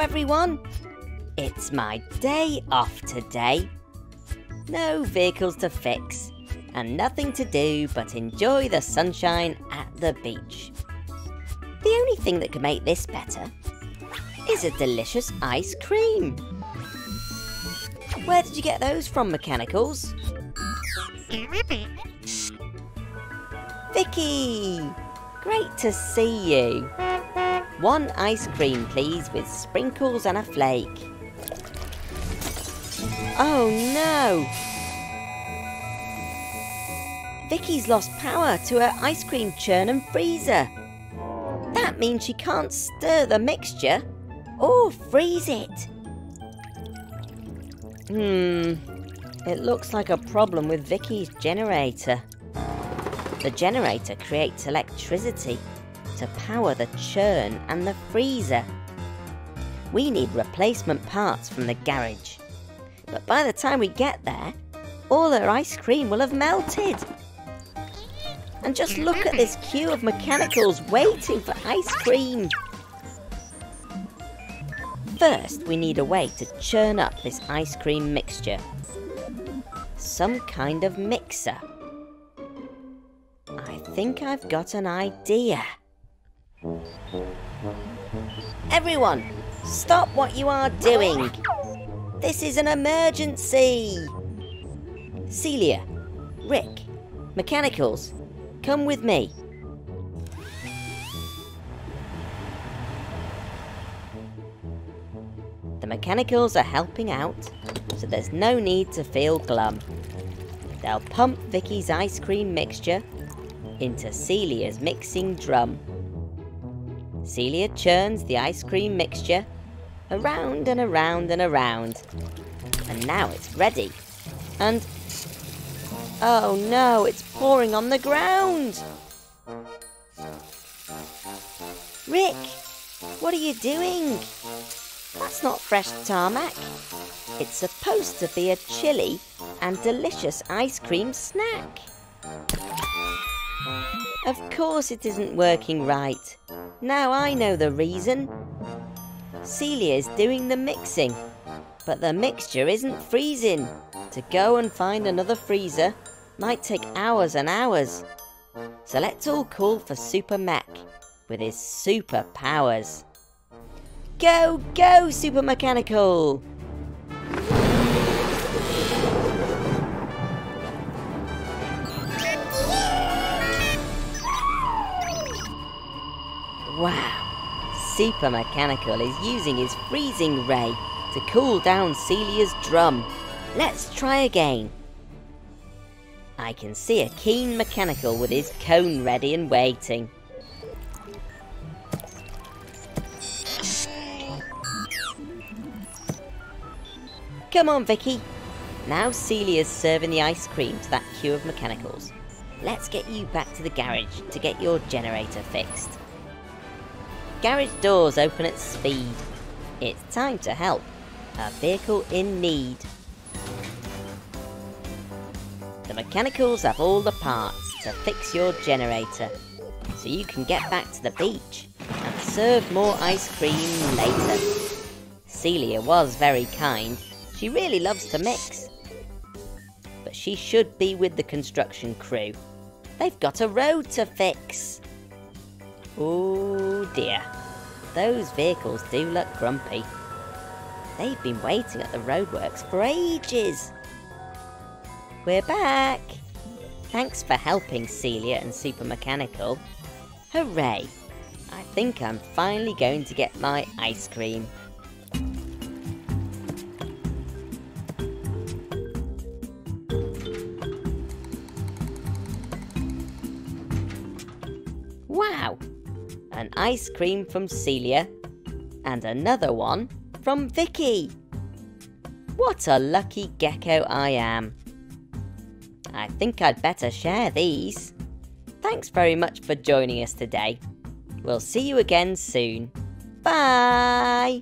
everyone. It's my day off today. No vehicles to fix, and nothing to do but enjoy the sunshine at the beach. The only thing that could make this better is a delicious ice cream. Where did you get those from, Mechanicals? Vicky! Great to see you. One ice cream, please, with sprinkles and a flake. Oh no! Vicky's lost power to her ice cream churn and freezer. That means she can't stir the mixture or freeze it. Hmm, it looks like a problem with Vicky's generator. The generator creates electricity to power the churn and the freezer. We need replacement parts from the garage. But by the time we get there, all her ice cream will have melted. And just look at this queue of mechanicals waiting for ice cream. First, we need a way to churn up this ice cream mixture. Some kind of mixer. I think I've got an idea. Everyone, stop what you are doing. This is an emergency. Celia, Rick, Mechanicals, come with me. The Mechanicals are helping out, so there's no need to feel glum. They'll pump Vicky's ice cream mixture into Celia's mixing drum. Celia churns the ice cream mixture around and around and around. And now it's ready. And... Oh no, it's pouring on the ground! Rick, what are you doing? That's not fresh tarmac. It's supposed to be a chilly and delicious ice cream snack. Of course it isn't working right. Now I know the reason. Celia's doing the mixing, but the mixture isn't freezing. To go and find another freezer might take hours and hours. So let's all call for Super Mac with his super powers. Go, go, Super Mechanical! Super Mechanical is using his freezing ray to cool down Celia's drum. Let's try again. I can see a keen Mechanical with his cone ready and waiting. Come on, Vicky. Now Celia's serving the ice cream to that queue of mechanicals. Let's get you back to the garage to get your generator fixed. Garage doors open at speed. It's time to help. A vehicle in need. The mechanicals have all the parts to fix your generator. So you can get back to the beach and serve more ice cream later. Celia was very kind. She really loves to mix. But she should be with the construction crew. They've got a road to fix. Oh dear. Those vehicles do look grumpy. They've been waiting at the roadworks for ages. We're back. Thanks for helping Celia and Super Mechanical. Hooray. I think I'm finally going to get my ice cream. An ice cream from Celia and another one from Vicky. What a lucky gecko I am. I think I'd better share these. Thanks very much for joining us today. We'll see you again soon. Bye!